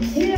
Here